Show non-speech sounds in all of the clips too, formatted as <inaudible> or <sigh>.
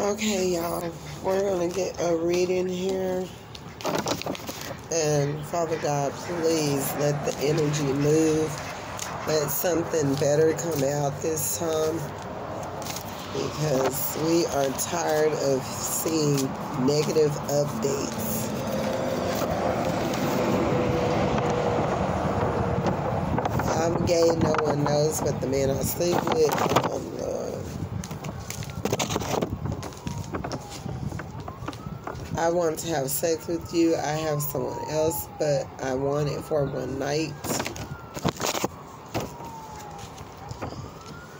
Okay, y'all, we're gonna get a reading here. And Father God, please let the energy move. Let something better come out this time. Because we are tired of seeing negative updates. I'm gay, no one knows but the man I sleep with. Oh, Lord. I want to have sex with you. I have someone else, but I want it for one night.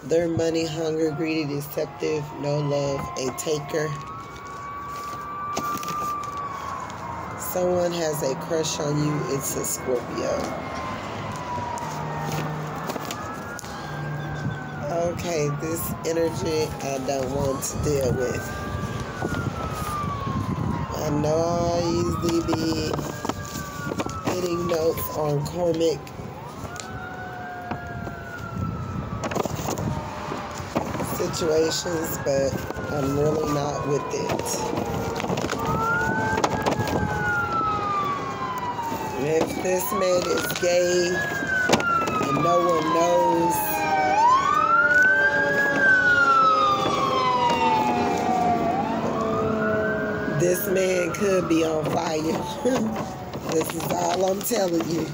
They're money hungry, greedy, deceptive, no love, a taker. Someone has a crush on you, it's a Scorpio. Okay, this energy I don't want to deal with. I usually be hitting notes on karmic situations, but I'm really not with it. If this man is gay and no one knows, this man could be on fire. <laughs> this is all I'm telling you.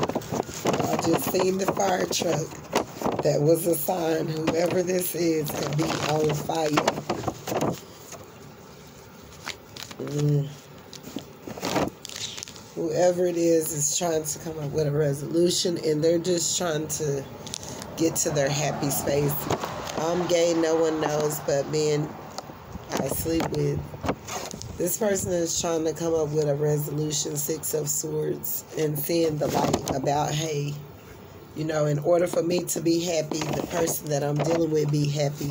I just seen the fire truck. That was a sign. Whoever this is could be on fire. Mm. Whoever it is is trying to come up with a resolution and they're just trying to get to their happy space. I'm gay, no one knows but me I sleep with. This person is trying to come up with a resolution, Six of Swords, and seeing the light about, hey, you know, in order for me to be happy, the person that I'm dealing with be happy,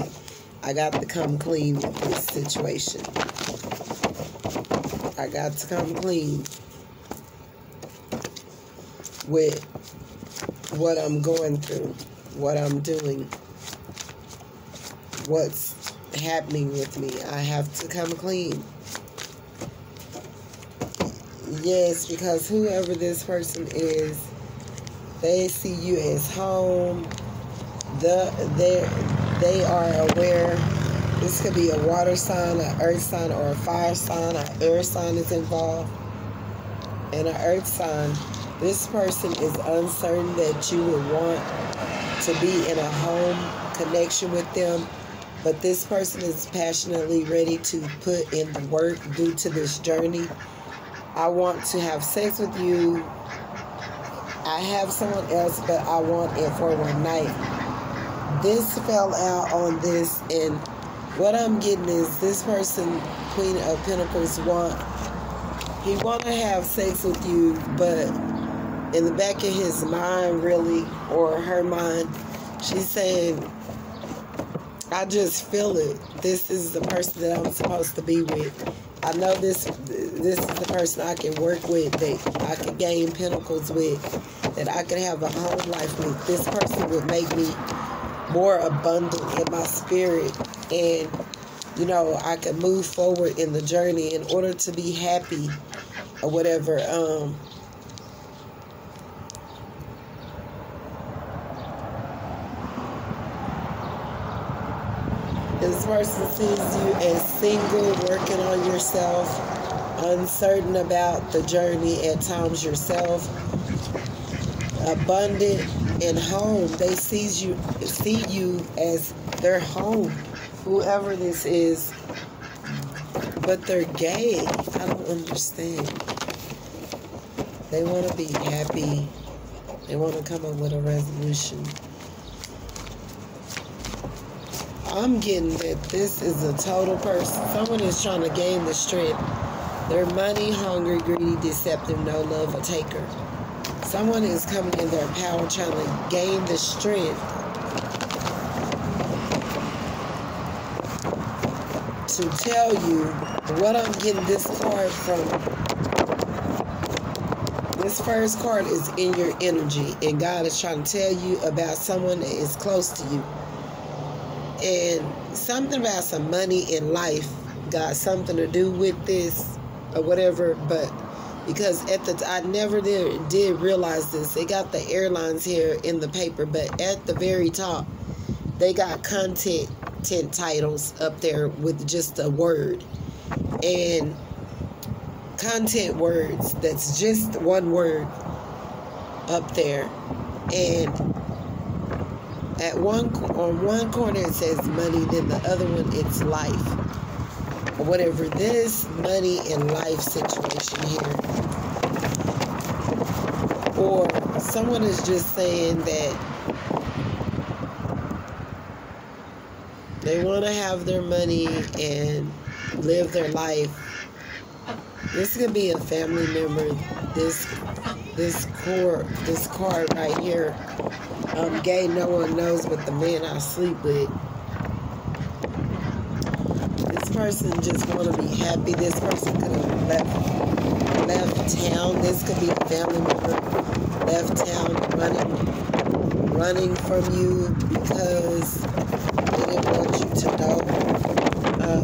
I got to come clean with this situation. I got to come clean with what I'm going through, what I'm doing, what's happening with me. I have to come clean. Yes, because whoever this person is, they see you as home. The they they are aware. This could be a water sign, an earth sign, or a fire sign. An air sign is involved, and an earth sign. This person is uncertain that you would want to be in a home connection with them, but this person is passionately ready to put in the work due to this journey. I want to have sex with you I have someone else, but I want it for one night. This fell out on this, and what I'm getting is this person, Queen of Pentacles, want he want to have sex with you, but in the back of his mind, really, or her mind, she's saying, "I just feel it. This is the person that I'm supposed to be with." I know this this is the person I can work with, that I can gain pentacles with, that I can have a home life with. This person would make me more abundant in my spirit and you know, I can move forward in the journey in order to be happy or whatever. Um This person sees you as single, working on yourself, uncertain about the journey at times yourself, abundant and home. They sees you see you as their home, whoever this is. But they're gay. I don't understand. They want to be happy. They want to come up with a resolution. I'm getting that this is a total person. Someone is trying to gain the strength. They're money, hungry, greedy, deceptive, no love, a taker. Someone is coming in their power trying to gain the strength to tell you what I'm getting this card from. This first card is in your energy, and God is trying to tell you about someone that is close to you and something about some money in life got something to do with this or whatever, but because at the I never did did realize this. They got the airlines here in the paper, but at the very top, they got content tent titles up there with just a word and content words that's just one word up there and at one on one corner it says money then the other one it's life. Whatever this money and life situation here. Or someone is just saying that they want to have their money and live their life. This could be a family member this this cord this card right here um gay no one knows but the man i sleep with. This person just want to be happy. This person could have left left town. This could be a family member. Left town running running from you because they didn't want you to know. Uh,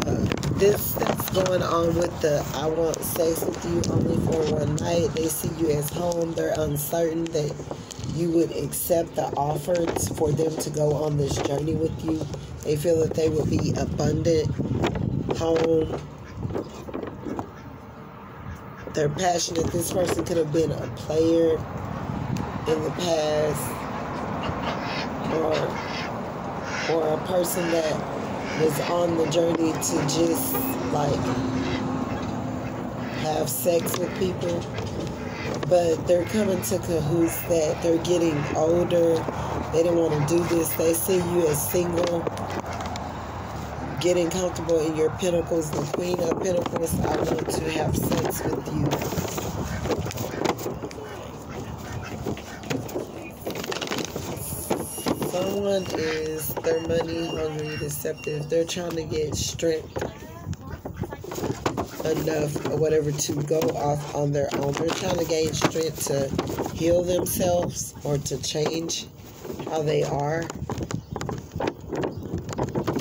this that's going on with the I want sex with you only for one night. They see you as home. They're uncertain that you would accept the offers for them to go on this journey with you. They feel that they would be abundant, home. They're passionate. This person could have been a player in the past or or a person that was on the journey to just like have sex with people. But they're coming to cahoots that they're getting older. They don't want to do this. They see you as single, getting comfortable in your pentacles. The Queen of Pentacles, I want to have sex with you. someone is they're money hungry, deceptive. They're trying to get strength enough or whatever to go off on their own. They're trying to gain strength to heal themselves or to change how they are.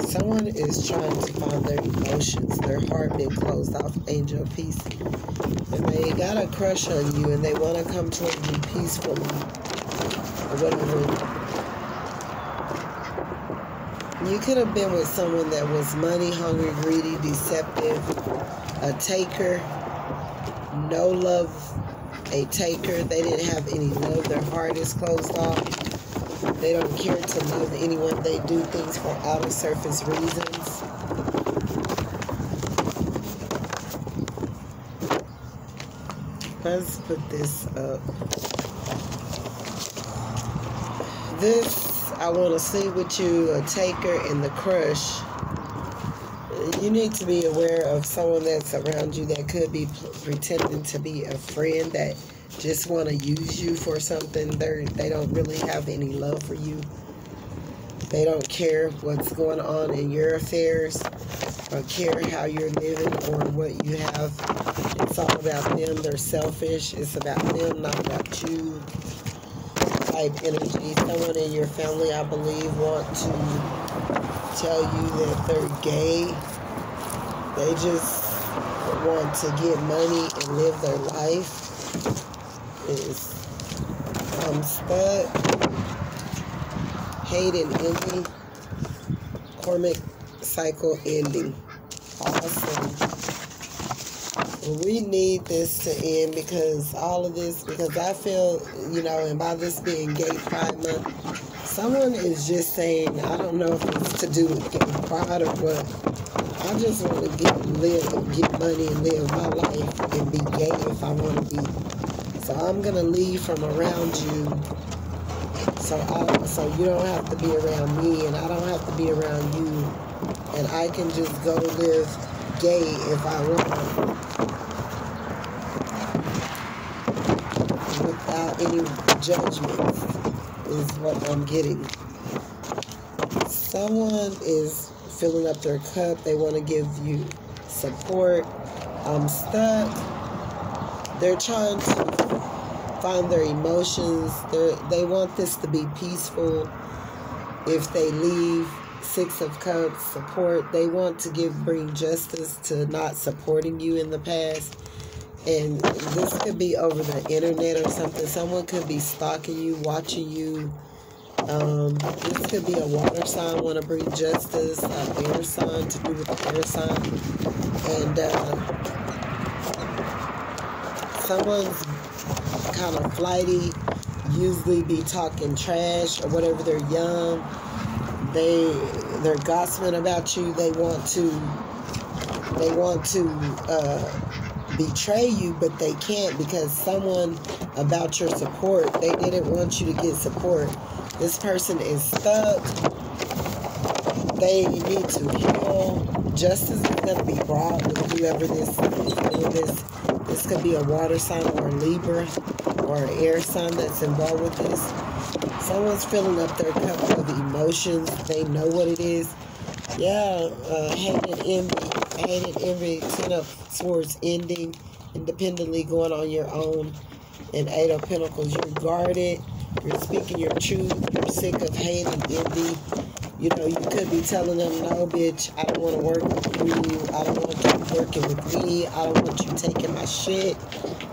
Someone is trying to find their emotions, their heart being closed off, angel peace. And they got a crush on you and they want to come towards you peacefully or whatever you could have been with someone that was money hungry, greedy, deceptive, a taker, no love, a taker. They didn't have any love. Their heart is closed off. They don't care to love anyone. They do things for outer surface reasons. Let's put this up. This I want to see with you a taker and the crush. You need to be aware of someone that's around you that could be pretending to be a friend that just want to use you for something. They they don't really have any love for you. They don't care what's going on in your affairs or care how you're living or what you have. It's all about them. They're selfish. It's about them, not about you type energy. Someone in your family, I believe, want to tell you that they're gay. They just want to get money and live their life. Is I'm stuck. Hate and envy. Karmic cycle ending. Awesome we need this to end because all of this, because I feel, you know, and by this being Gay Pride Month, someone is just saying, I don't know if it's to do with Gay Pride or what. I just want to get live, get money and live my life and be gay if I want to be. So I'm gonna leave from around you. So I, so you don't have to be around me, and I don't have to be around you, and I can just go live gay if I want. without any judgment is what I'm getting. Someone is filling up their cup. They want to give you support. I'm stuck. They're trying to find their emotions. They they want this to be peaceful. If they leave, Six of Cups, support. They want to give bring justice to not supporting you in the past. And this could be over the internet or something. Someone could be stalking you, watching you. Um, this could be a water sign, want to bring justice, an air sign to do with the air sign. And uh, someone's kind of flighty, usually be talking trash or whatever. They're young. They they're gossiping about you. They want to they want to uh, betray you, but they can't because someone about your support. They didn't want you to get support. This person is stuck. They need to heal. Justice is going to be brought with whoever this is this. This could be a water sign or a Libra or an air sign that's involved with this. Someone's filling up their cup of emotions. They know what it is. Yeah, uh, envy, hate every ten of swords ending, independently going on your own. And eight of pentacles, you're guarded. You're speaking your truth. You're sick of hate and envy. You know, you could be telling them, no, bitch, I don't want to work with you. I don't want you working with me. I don't want you taking my shit.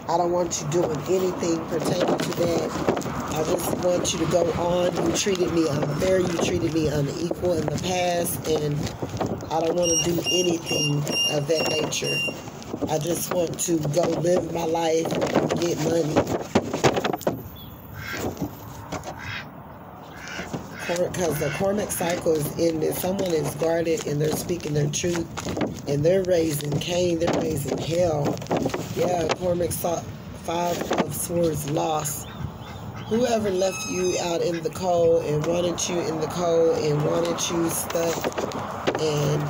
I don't want you doing anything pertaining to that. I just want you to go on. You treated me unfair. You treated me unequal in the past. And I don't want to do anything of that nature. I just want to go live my life and get money. because the karmic cycle is in. Someone is guarded and they're speaking their truth and they're raising Cain, they're raising hell. Yeah, karmic five of swords lost. Whoever left you out in the cold and wanted you in the cold and wanted you stuck and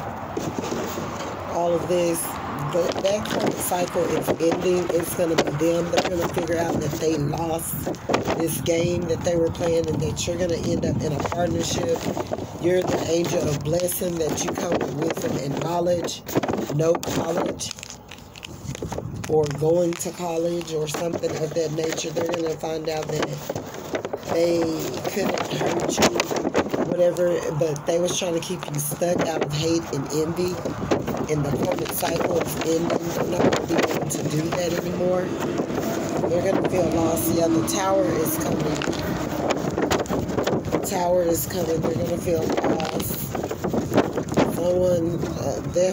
all of this but that current cycle is ending. It's going to be them. They're going to figure out that they lost this game that they were playing and that you're going to end up in a partnership. You're the angel of blessing that you come with wisdom and knowledge. No college or going to college or something of that nature. They're going to find out that they couldn't hurt you, whatever, but they was trying to keep you stuck out of hate and envy and the karmic cycle is ending. They're not going to be able to do that anymore. They're going to feel lost. Yeah, the tower is coming. The tower is coming. They're going to feel lost. Someone, uh, their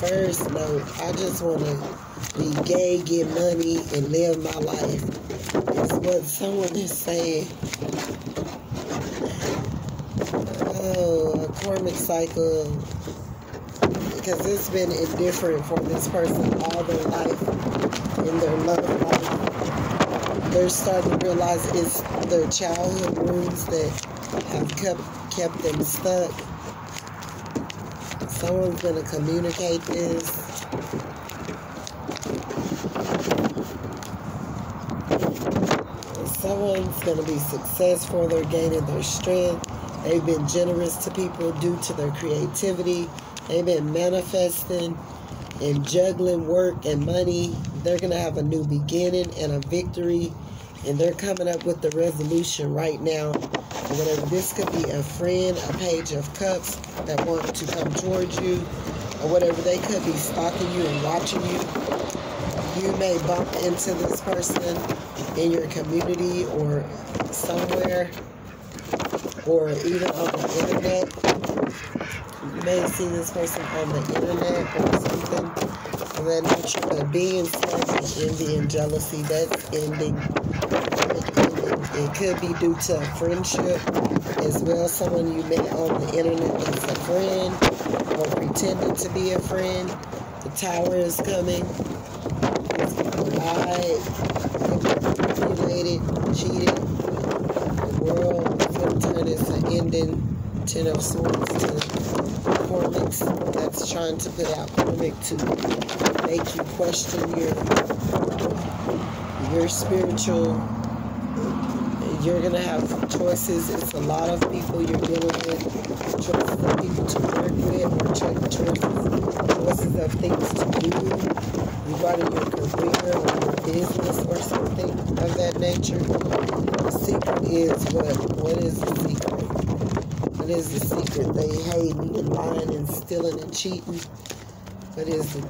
first note, I just want to be gay, get money, and live my life. It's what someone is saying. Oh, a karmic cycle because it's been indifferent for this person all their life in their love life. They're starting to realize it's their childhood wounds that have kept kept them stuck. Someone's going to communicate this. Someone's going to be successful. They're gaining their strength. They've been generous to people due to their creativity They've been Manifesting and juggling work and money. They're going to have a new beginning and a victory. And they're coming up with the resolution right now. Whatever. This could be a friend, a page of cups that want to come towards you. Or whatever. They could be stalking you and watching you. You may bump into this person in your community or somewhere. Or even on the internet you may seen this person on the internet or something of that nature, but being selfish, envy, and jealousy, that's ending. It could be due to a friendship as well. Someone you met on the internet that's a friend or pretending to be a friend. The tower is coming. Lied, manipulated, cheated. The world to turn into ending. Ten of Swords to karmics that's trying to put out karmic to make you question your your spiritual you're gonna have choices. It's a lot of people you're dealing with, choices of people to work with, or choices, choices of things to do regarding your career or your business or something of that nature. The secret is what? What is the secret? What is the secret? They hating and lying and stealing and cheating. What is the,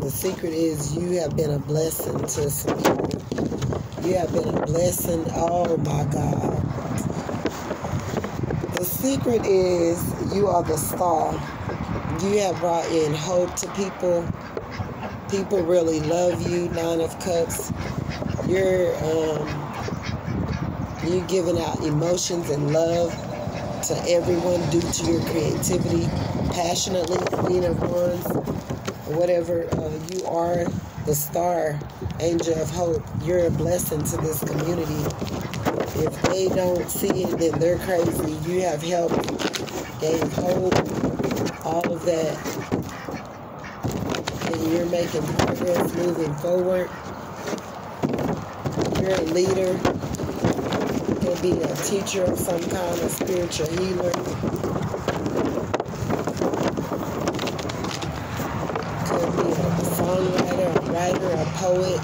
the secret is you have been a blessing to some people. You have been a blessing. Oh my God. The secret is you are the star. You have brought in hope to people. People really love you. Nine of Cups. You're um, you're giving out emotions and love to everyone due to your creativity, passionately, Queen of Wands, whatever uh, you are, the star, angel of hope. You're a blessing to this community. If they don't see it, then they're crazy. You have helped gain hope, all of that. And you're making progress, moving forward. You're a leader. You'll be a teacher of some kind, a spiritual healer. Could be a songwriter, a writer, a poet.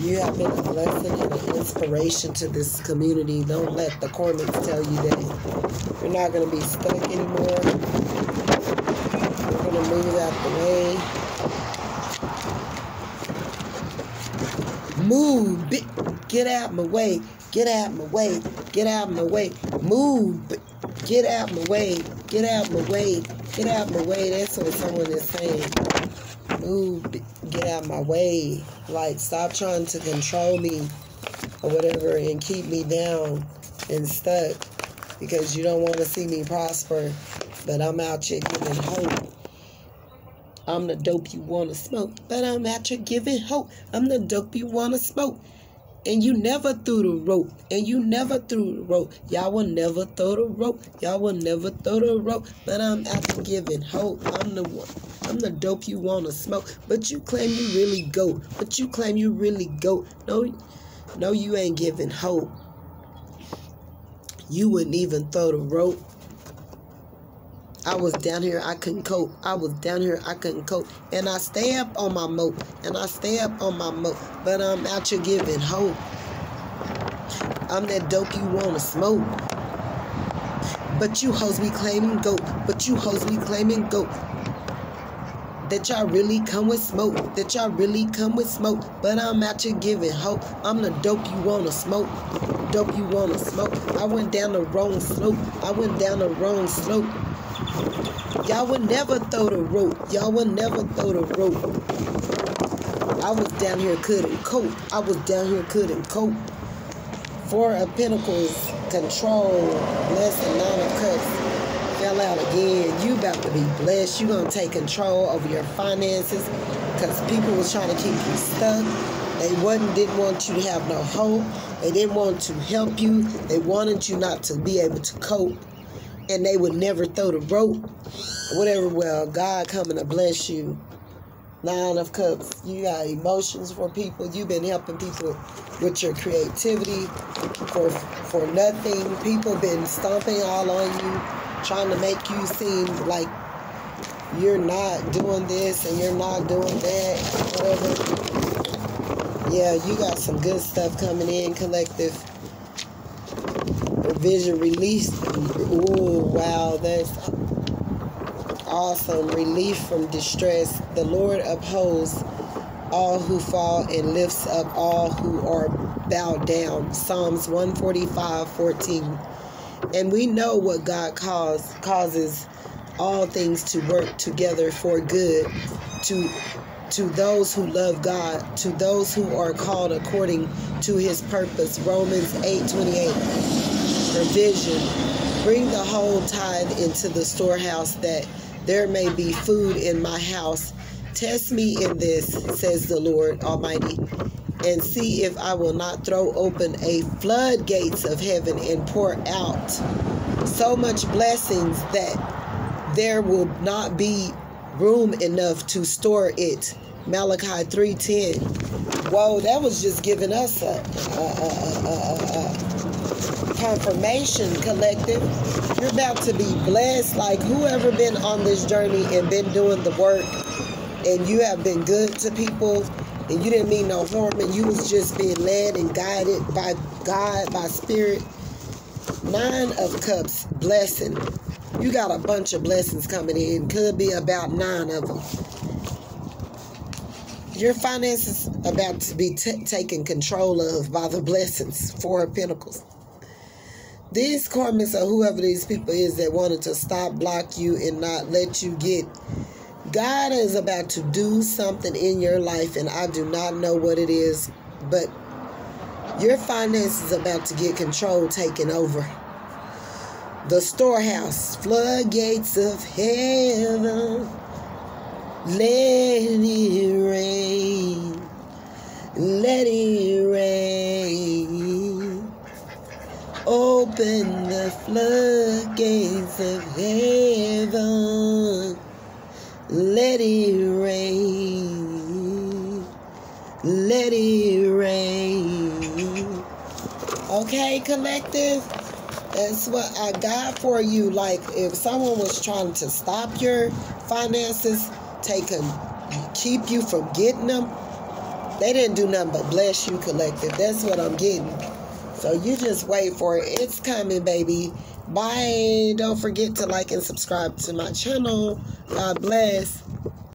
You have been a blessing and an inspiration to this community. Don't let the Cormans tell you that you're not going to be stuck anymore. You're going to move out the way. Move, get out my way, get out my way, get out my way, move, get out my way, get out my way, get out my way. That's what someone is saying. Move, get out my way. Like, stop trying to control me or whatever and keep me down and stuck because you don't want to see me prosper. But I'm out here giving hope. I'm the dope you want to smoke, but I'm out here giving hope. I'm the dope you want to smoke. And you never threw the rope. And you never threw the rope. Y'all will never throw the rope. Y'all will never throw the rope. But I'm out giving hope. I'm the one. I'm the dope you want to smoke. But you claim you really go. But you claim you really go. No, no, you ain't giving hope. You wouldn't even throw the rope. I was down here, I couldn't cope. I was down here, I couldn't cope. And I stay up on my moat, and I stay up on my moat, but I'm out here giving hope. I'm that dope you want to smoke. But you hoes be claiming goat, but you hoes be claiming goat. That y'all really come with smoke, that y'all really come with smoke, but I'm out here giving hope. I'm the dope you want to smoke, dope you want to smoke. I went down the wrong slope, I went down the wrong slope. Y'all would never throw the rope. Y'all would never throw the rope. I was down here couldn't cope. I was down here couldn't cope. Four of Pentacles, control, less than nine of cups. Fell out again. You about to be blessed. You gonna take control over your finances because people was trying to keep you stuck. They wasn't didn't want you to have no hope. They didn't want to help you. They wanted you not to be able to cope and they would never throw the rope. Whatever, well, God coming to bless you. Nine of Cups, you got emotions for people. You've been helping people with your creativity for for nothing. People been stomping all on you, trying to make you seem like you're not doing this and you're not doing that, whatever. Yeah, you got some good stuff coming in, collective vision release. Ooh, wow, that's awesome. Relief from distress. The Lord upholds all who fall and lifts up all who are bowed down. Psalms 145 14. And we know what God cause, causes all things to work together for good to to those who love God, to those who are called according to his purpose. Romans 8 28 provision. Bring the whole tithe into the storehouse that there may be food in my house. Test me in this, says the Lord Almighty, and see if I will not throw open a floodgates of heaven and pour out so much blessings that there will not be room enough to store it. Malachi 3:10. Whoa, that was just giving us a, a, a, confirmation collective. You're about to be blessed like whoever been on this journey and been doing the work and you have been good to people and you didn't mean no harm and you was just being led and guided by God, by spirit. Nine of Cups, blessing. You got a bunch of blessings coming in. Could be about nine of them. Your finances about to be taken control of by the blessings. Four of Pentacles. These karmas or whoever these people is that wanted to stop, block you, and not let you get. God is about to do something in your life, and I do not know what it is, but your finances about to get control taken over. The storehouse, floodgates of heaven, let it rain, let it rain. Open the floodgates of heaven, let it rain, let it rain. Okay, collective? That's what I got for you. Like, if someone was trying to stop your finances, take them, keep you from getting them, they didn't do nothing but bless you, collective. That's what I'm getting. So you just wait for it. It's coming, baby. Bye. Don't forget to like and subscribe to my channel. God bless.